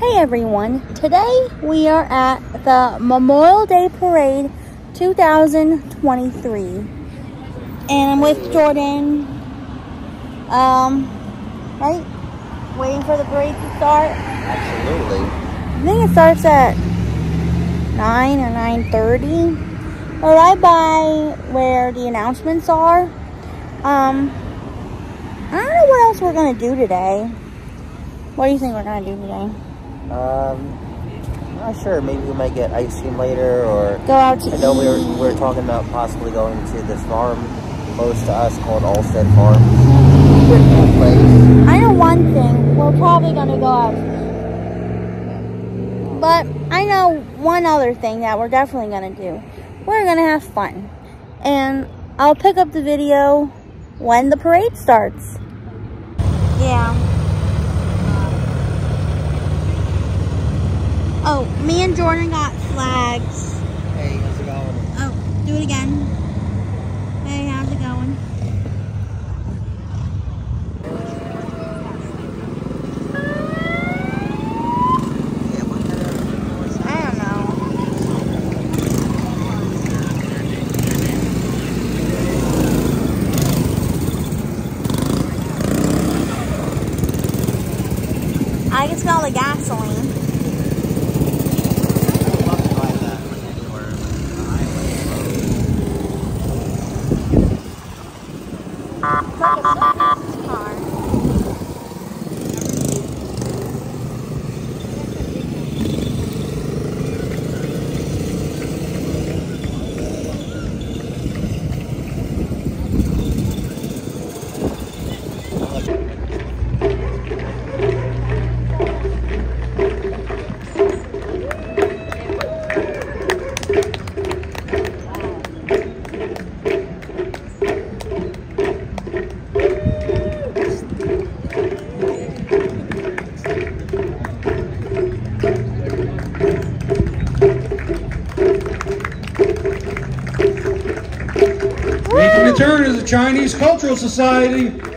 Hey everyone, today we are at the Memorial Day Parade 2023 and I'm with Jordan, um, right? Waiting for the parade to start. Absolutely. I think it starts at 9 or 9.30. We're right by where the announcements are. Um, I don't know what else we're going to do today. What do you think we're going to do today? Um, not sure. Maybe we might get ice cream later, or Go out to I know we were, we were talking about possibly going to this farm close to us called Alstede Farm. Place. I know one thing. We're probably going to go out. But I know one other thing that we're definitely going to do. We're going to have fun. And I'll pick up the video when the parade starts. Yeah. Oh, me and Jordan got flags. Hey, how's it going? Oh, do it again. Hey, how's it going? I don't know. I can smell the gasoline. Chinese Cultural Society.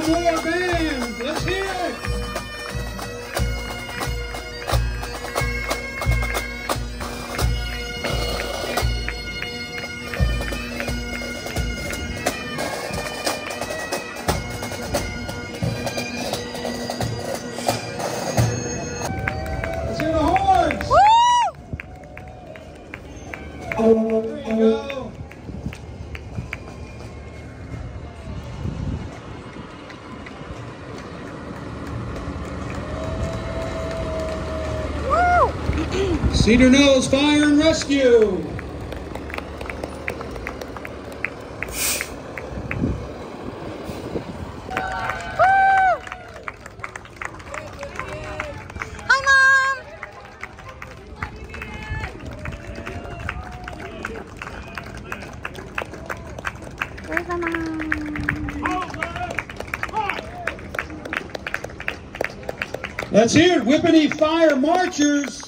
Hallelujah. Cedar Knolls Fire and Rescue. Let's hear it, Whippany Fire Marchers.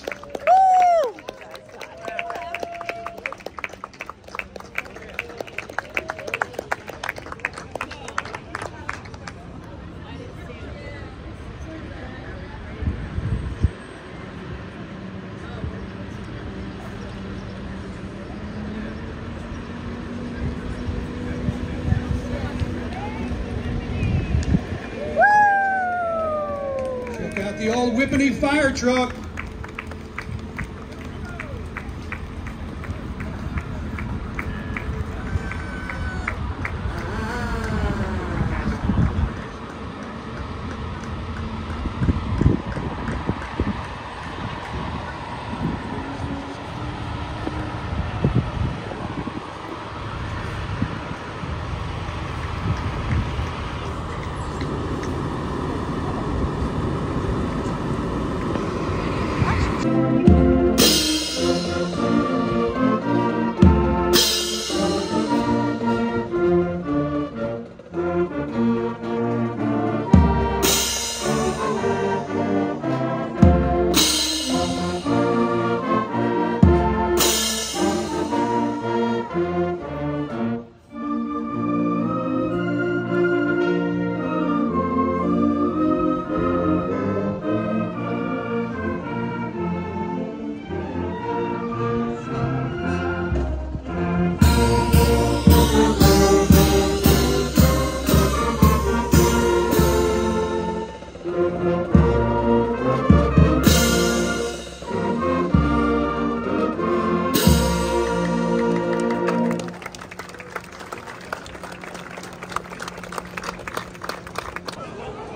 The old Whippany fire truck.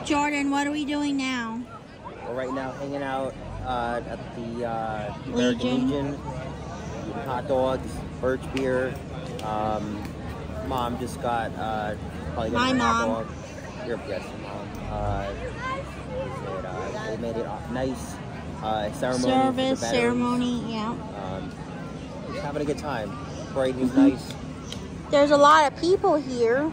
Jordan, what are we doing now? We're right now hanging out uh, at the uh, American Legion. Legion, hot dogs, birch beer. Um, mom just got uh, probably got My a hot mom. dog. Your yes, your mom. Uh, what is it, uh, they made it nice uh, ceremony. Service, ceremony, yeah. Um, having a good time. Parade was Mm-hmm. nice. There's a lot of people here.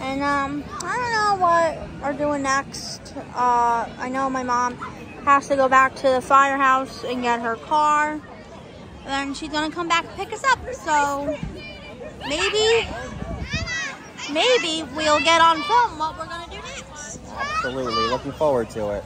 And um, I don't know what we're doing next. Uh, I know my mom has to go back to the firehouse and get her car. And then she's gonna come back and pick us up. So maybe, maybe we'll get on film what we're gonna do next. Absolutely. Looking forward to it.